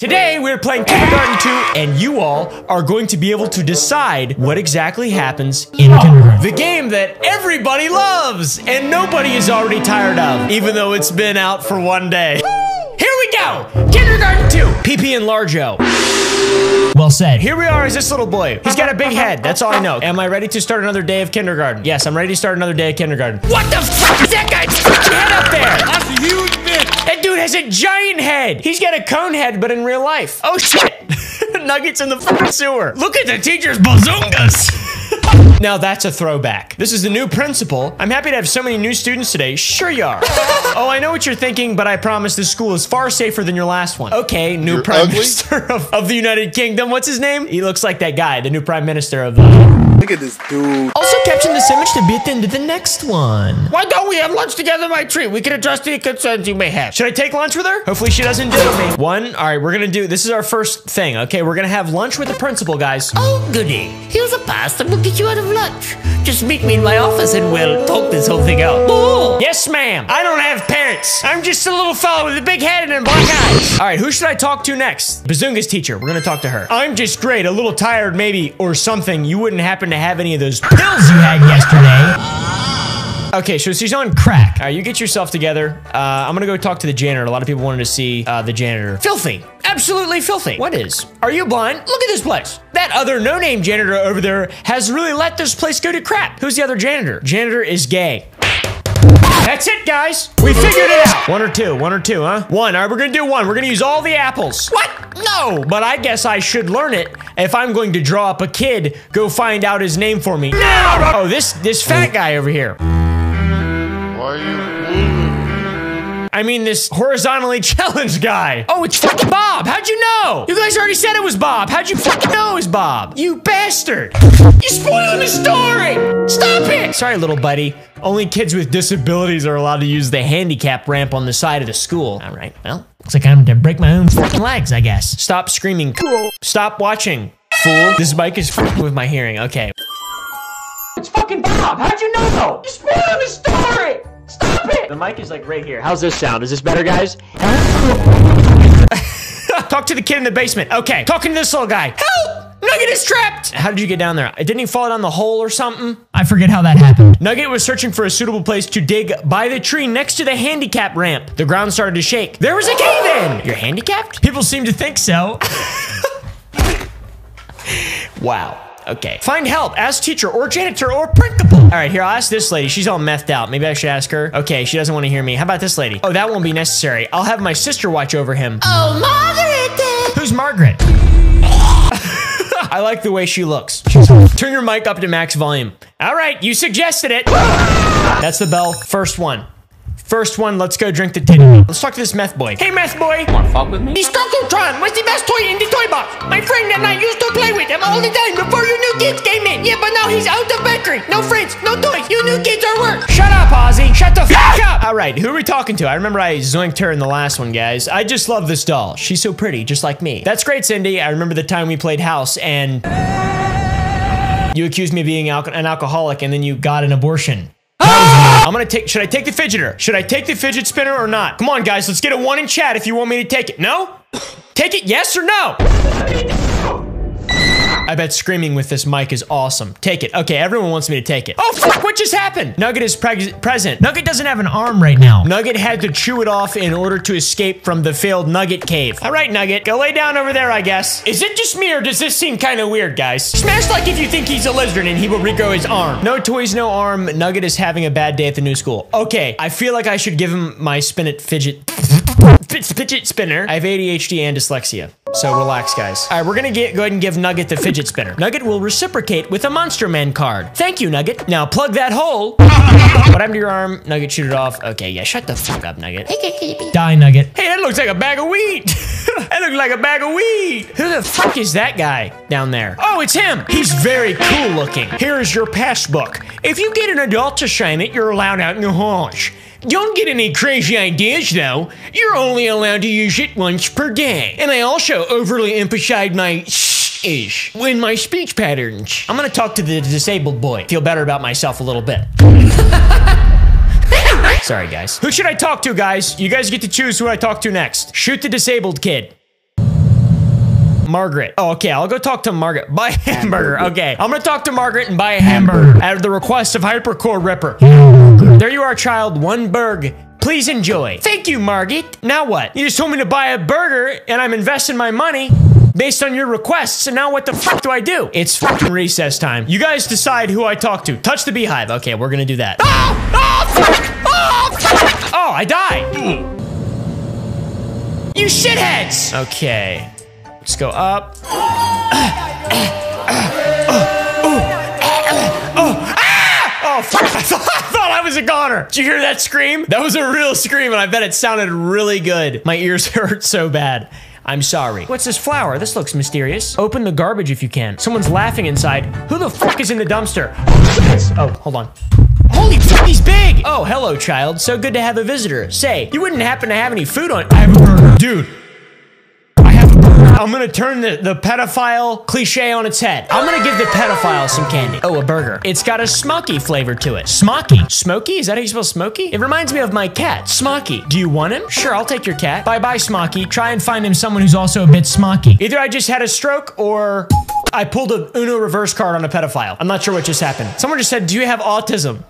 Today we're playing Kindergarten 2 and you all are going to be able to decide what exactly happens in kindergarten. The game that everybody loves and nobody is already tired of, even though it's been out for one day. Here we go! Kindergarten 2! PP and Largo. Well said. Here we are as this little boy. He's got a big head. That's all I know. Am I ready to start another day of kindergarten? Yes, I'm ready to start another day of kindergarten. What the fuck is that guy's fucking head up there? That's a huge bitch. That dude has a giant head. He's got a cone head, but in real life. Oh shit. Nuggets in the fucking sewer. Look at the teacher's bazungas. Now that's a throwback. This is the new principal. I'm happy to have so many new students today. Sure you are. oh, I know what you're thinking, but I promise this school is far safer than your last one. Okay, new You're prime ugly? minister of, of the United Kingdom. What's his name? He looks like that guy, the new prime minister of the... Look at this dude. Also caption this image to beat into the next one. Why don't we have lunch together, my treat? We can address any concerns you may have. Should I take lunch with her? Hopefully she doesn't diddle me. One, all right, we're gonna do, this is our first thing, okay? We're gonna have lunch with the principal, guys. Oh, goody. Here's a pass that will get you out of lunch. Just meet me in my office and we'll talk this whole thing out. Oh! Yes, ma'am. I don't have parents. I'm just a little fellow with a big head and black eyes. All right, who should I talk to next? Bazunga's teacher. We're gonna talk to her. I'm just great, a little tired maybe, or something. You wouldn't happen to have any of those pills you had yesterday. Okay, so she's on crack. All right, you get yourself together. Uh, I'm gonna go talk to the janitor. A lot of people wanted to see uh, the janitor. Filthy. Absolutely filthy. What is? Are you blind? Look at this place. That other no-name janitor over there has really let this place go to crap. Who's the other janitor? Janitor is gay. That's it, guys. We figured it out. One or two, one or two, huh? One. All right, we're gonna do one. We're gonna use all the apples. What? No, but I guess I should learn it if I'm going to draw up a kid. Go find out his name for me. No! Oh, this this fat guy over here. Why are you? I mean, this horizontally challenged guy. Oh, it's fucking Bob. How'd you know? You guys already said it was Bob. How'd you fucking know it was Bob? You bastard. You're spoiling the story. Stop it. Sorry, little buddy. Only kids with disabilities are allowed to use the handicap ramp on the side of the school. All right, well, looks like I'm gonna break my own fucking legs, I guess. Stop screaming. cool. Stop watching, fool. This mic is fucking with my hearing. Okay. It's fucking Bob. How'd you know? You spoiled the story. Stop it. The mic is like right here. How's this sound? Is this better, guys? Talk to the kid in the basement. Okay. Talking to this little guy. Help! Nugget is trapped! How did you get down there? Didn't he fall down the hole or something? I forget how that happened. Nugget was searching for a suitable place to dig by the tree next to the handicap ramp. The ground started to shake. There was a cave in! You're handicapped? People seem to think so. wow. Okay. Find help. Ask teacher or janitor or principal. All right, here, I'll ask this lady. She's all methed out. Maybe I should ask her. Okay, she doesn't want to hear me. How about this lady? Oh, that won't be necessary. I'll have my sister watch over him. Oh, Margaret! Who's Margaret? I like the way she looks. Turn your mic up to max volume. All right, you suggested it. That's the bell. First one. First one, let's go drink the titty. Mm-hmm. Let's talk to this meth boy. Hey, meth boy. wanna Fuck with me? The Skulltron was the best toy in the toy box. My friend and I used to play with him all the time before you new kids came in. Yeah, but now he's out of battery. No friends, no toys. You new kids are worse. Shut up, Ozzy. Shut the fuck up. All right, who are we talking to? I remember I zoinked her in the last one, guys. I just love this doll. She's so pretty, just like me. That's great, Cindy. I remember the time we played house and you accused me of being alco- an alcoholic and then you got an abortion. I'm gonna take, should I take the fidgeter? Should I take the fidget spinner or not? Come on, guys, let's get a one in chat if you want me to take it. No? Take it, yes or no? I bet screaming with this mic is awesome. Take it. Okay, everyone wants me to take it. Oh, fuck, what just happened? Nugget is present. Nugget doesn't have an arm right now. Nugget had to chew it off in order to escape from the failed Nugget cave. All right, Nugget, go lay down over there, I guess. Is it just me or does this seem kind of weird, guys? Smash like if you think he's a lizard and he will regrow his arm. No toys, no arm. Nugget is having a bad day at the new school. Okay, I feel like I should give him my spin it fidget fidget spinner. I have ADHD and dyslexia. So relax, guys. All right, we're gonna get, go ahead and give Nugget the fidget spinner. Nugget will reciprocate with a Monstermon card. Thank you, Nugget. Now plug that hole. what happened to your arm? Nugget, shoot it off. Okay, yeah, shut the fuck up, Nugget. Die, Nugget. Hey, that looks like a bag of wheat. that looks like a bag of wheat. Who the fuck is that guy down there? Oh, it's him. He's very cool looking. Here is your passbook. If you get an adult to sign it, you're allowed out in the halls. Don't get any crazy ideas though. You're only allowed to use it once per day. And I also overly emphasize my shh ish in my speech patterns. I'm gonna talk to the disabled boy. Feel better about myself a little bit. Sorry, guys. Who should I talk to, guys? You guys get to choose who I talk to next. Shoot the disabled kid. Margaret. Oh, okay. I'll go talk to Margaret. Buy a hamburger. Okay. I'm gonna talk to Margaret and buy a hamburger at the request of Hypercore Ripper. There you are, child. One burg. Please enjoy. Thank you, Margit. Now what? You just told me to buy a burger and I'm investing my money based on your requests. And now what the fuck do I do? It's fucking recess time. You guys decide who I talk to. Touch the beehive. Okay, we're gonna do that. Oh! Oh, fuck! Oh, fuck! Oh, I died. You shitheads! Okay. Let's go up. Oh, fuck. I thought, I thought I was a goner. Did you hear that scream? That was a real scream, and I bet it sounded really good. My ears hurt so bad. I'm sorry. What's this flower? This looks mysterious. Open the garbage if you can. Someone's laughing inside. Who the fuck is in the dumpster? Oh, hold on. Holy fuck, he's big! Oh, hello, child. So good to have a visitor. Say, you wouldn't happen to have any food on- I have a burger. Dude, I'm gonna turn the, the pedophile cliche on its head. I'm gonna give the pedophile some candy. Oh, a burger. It's got a smoky flavor to it. Smoky? Smoky? Is that how you spell smoky? It reminds me of my cat, Smoky. Do you want him? Sure, I'll take your cat. Bye bye, Smoky. Try and find him someone who's also a bit smoky. Either I just had a stroke or I pulled a Uno reverse card on a pedophile. I'm not sure what just happened. Someone just said, Do you have autism?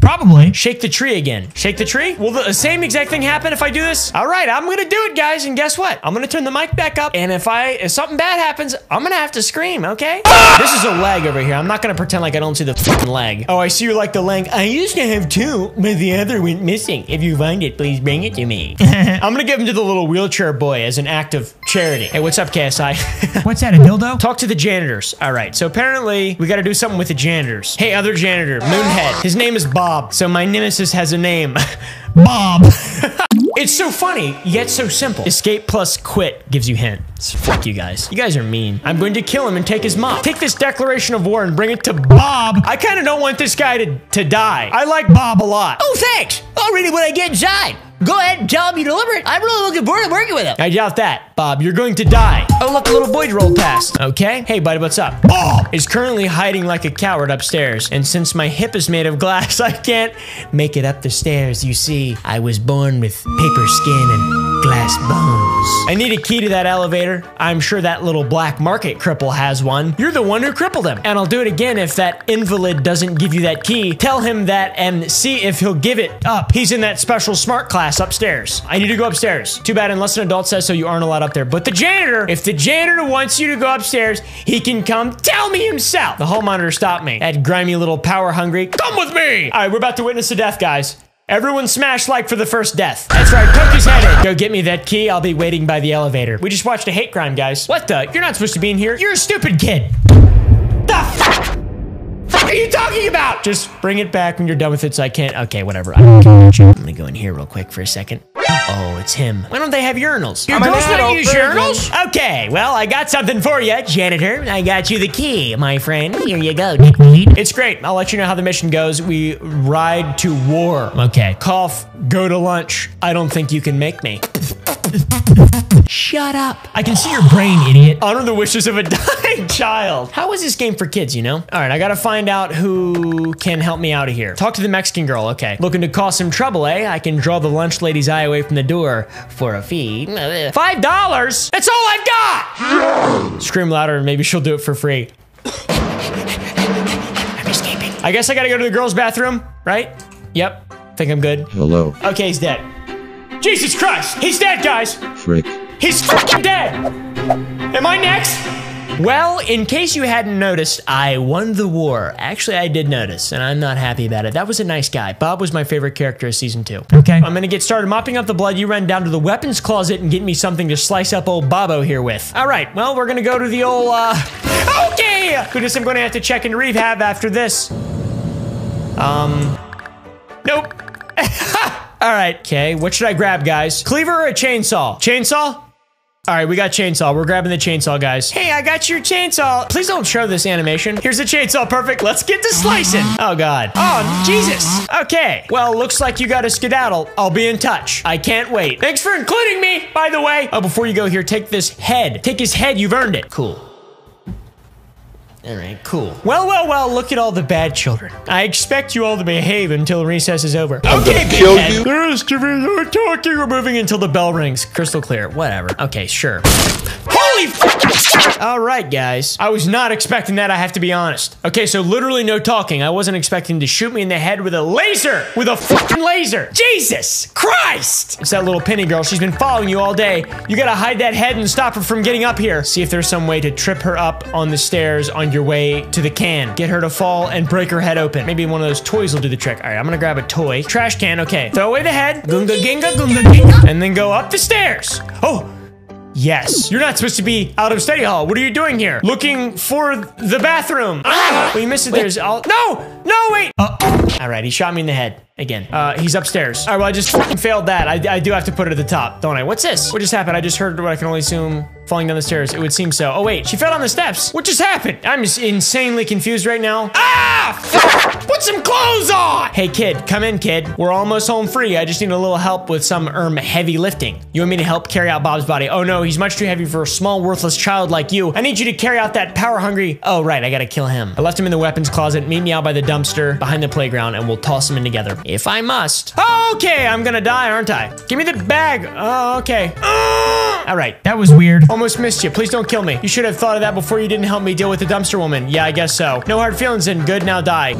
Probably. Shake the tree again. Shake the tree? Will the same exact thing happen if I do this? All right, I'm gonna do it, guys. And guess what? I'm gonna turn the mic back up. And if I if something bad happens, I'm gonna have to scream. Okay? Ah! this is a leg over here. I'm not gonna pretend like I don't see the fucking leg. Oh, I see you like the leg. I used to have two, but the other went missing. If you find it, please bring it to me. I'm gonna give him to the little wheelchair boy as an act of charity. Hey, what's up, KSI? What's that, a dildo? Talk to the janitors. All right, so apparently we gotta do something with the janitors. Hey, other janitor, Moonhead. His name is Bob, so my nemesis has a name. Bob. It's so funny, yet so simple. Escape plus quit gives you hints. Fuck you guys. You guys are mean. I'm going to kill him and take his mom. Take this declaration of war and bring it to Bob. I kind of don't want this guy to, to die. I like Bob a lot. Oh, thanks. I'll when I get inside. Go ahead and tell him you deliver it. I'm really looking forward to working with him. I doubt that. Bob, you're going to die. Oh, look, the little boy rolled past. Okay. Hey, buddy, what's up? Bob is currently hiding like a coward upstairs. And since my hip is made of glass, I can't make it up the stairs. You see, I was born with paper skin and glass bones. I need a key to that elevator. I'm sure that little black market cripple has one. You're the one who crippled him. And I'll do it again if that invalid doesn't give you that key. Tell him that and see if he'll give it up. He's in that special smart class upstairs. I need to go upstairs. Too bad unless an adult says so, you aren't allowed up there. But the janitor, if the janitor wants you to go upstairs, he can come tell me himself. The hall monitor stopped me. That grimy little power hungry. Come with me. All right, we're about to witness a death, guys. Everyone smash like for the first death. That's right, poke his head in. Go get me that key. I'll be waiting by the elevator. We just watched a hate crime, guys. What the? You're not supposed to be in here. You're a stupid kid. The fuck? Are you talking about? Just bring it back when you're done with it so I can't. Okay, whatever. I don't care you. Go in here real quick for a second. Oh, it's him. Why don't they have urinals? Your I'm an girls don't use urinals? Okay, well, I got something for you, janitor. I got you the key, my friend. Here you go, dickweed. It's great. I'll let you know how the mission goes. We ride to war. Okay. Cough, go to lunch. I don't think you can make me. Shut up. I can see your brain, idiot. Honor the wishes of a dying child. How is this game for kids, you know? All right, I gotta find out who can help me out of here. Talk to the Mexican girl, okay. Looking to cause some trouble, eh? I can draw the lunch lady's eye away from the door for a fee. Five dollars? That's all I've got! Scream louder and maybe she'll do it for free. I'm escaping. I guess I gotta go to the girl's bathroom, right? Yep, think I'm good. Hello, Okay, he's dead. Jesus Christ, he's dead, guys! Frick. He's fucking dead! Am I next? Well, in case you hadn't noticed, I won the war. Actually, I did notice, and I'm not happy about it. That was a nice guy. Bob was my favorite character of season two. Okay. I'm gonna get started mopping up the blood. You run down to the weapons closet and get me something to slice up old Bobo here with. All right, well, we're gonna go to the old, uh... Okay! Goodness, I'm gonna have to check into rehab after this. Um... Nope. All right, okay, what should I grab, guys? Cleaver or a chainsaw? Chainsaw? All right, we got chainsaw. We're grabbing the chainsaw, guys. Hey, I got your chainsaw. Please don't show this animation. Here's the chainsaw. Perfect. Let's get to slicing. Oh, God. Oh, Jesus. Okay. Well, looks like you got a skedaddle. I'll be in touch. I can't wait. Thanks for including me, by the way. Oh, before you go here, take this head. Take his head. You've earned it. Cool. All right, cool. Well, well, well, look at all the bad children. I expect you all to behave until recess is over. I'm okay, big kill head. you. There is to be no talking or moving until the bell rings. Crystal clear. Whatever. Okay, sure. Holy All right, guys. I was not expecting that, I have to be honest. Okay, so literally no talking. I wasn't expecting to shoot me in the head with a laser. With a fucking laser. Jesus Christ. It's that little penny girl. She's been following you all day. You gotta hide that head and stop her from getting up here. See if there's some way to trip her up on the stairs on your way to the can. Get her to fall and break her head open. Maybe one of those toys will do the trick. All right, I'm gonna grab a toy. Trash can, okay. Throw away the head. Gunga ginga, gunga ginga. And then go up the stairs. Oh, Yes. You're not supposed to be out of study hall. What are you doing here? Looking for the bathroom. Ah! Well, you missed it. There's all. No! No, wait! All right, he shot me in the head again. Uh, he's upstairs. All right, well, I just failed that. I, I do have to put it at the top, don't I? What's this? What just happened? I just heard what I can only assume falling down the stairs. It would seem so. Oh, wait, she fell down the steps. What just happened? I'm just insanely confused right now. Ah! Put some clothes on! Hey, kid, come in, kid. We're almost home free. I just need a little help with some, um, heavy lifting. You want me to help carry out Bob's body? Oh, no, he's much too heavy for a small, worthless child like you. I need you to carry out that power-hungry... Oh, right, I gotta kill him. I left him in the weapons closet. Meet me out by the dumpster behind the playground, and we'll toss him in together. If I must. Okay, I'm gonna die, aren't I? Give me the bag. Oh, okay. All right. That was weird. Almost missed you. Please don't kill me. You should have thought of that before you didn't help me deal with the dumpster woman. Yeah, I guess so. No hard feelings then. Good, now die.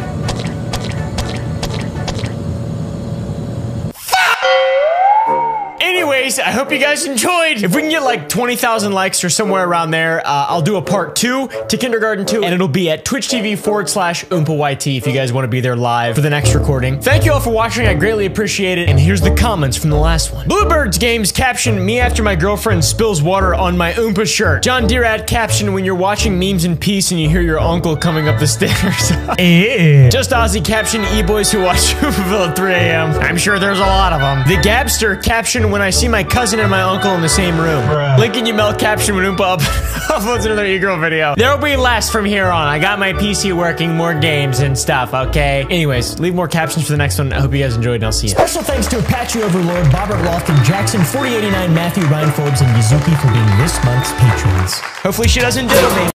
I hope you guys enjoyed. If we can get like 20,000 likes or somewhere around there, uh, I'll do a part two to Kindergarten 2, and it'll be at Twitch TV forward slash Oompa YT if you guys want to be there live for the next recording. Thank you all for watching. I greatly appreciate it. And here's the comments from the last one. Bluebirds Games caption, me after my girlfriend spills water on my Oompa shirt. John Deerat caption, when you're watching memes in peace and you hear your uncle coming up the stairs. Eh. Just Aussie caption e-boys who watch Oompaville at 3 a.m. I'm sure there's a lot of them. The Gabster caption when I see my cousin and my uncle in the same room. Bruh. Link in your Mel caption when Oompa up uploads another e-girl video. There'll be less from here on. I got my PC working, more games and stuff, okay? Anyways, leave more captions for the next one. I hope you guys enjoyed and I'll see you. Special thanks to Apache Overlord, Bobbert Lofton, Jackson, 4089, Matthew, Ryan Forbes, and Yuzuki for being this month's patrons. Hopefully she doesn't diddle me.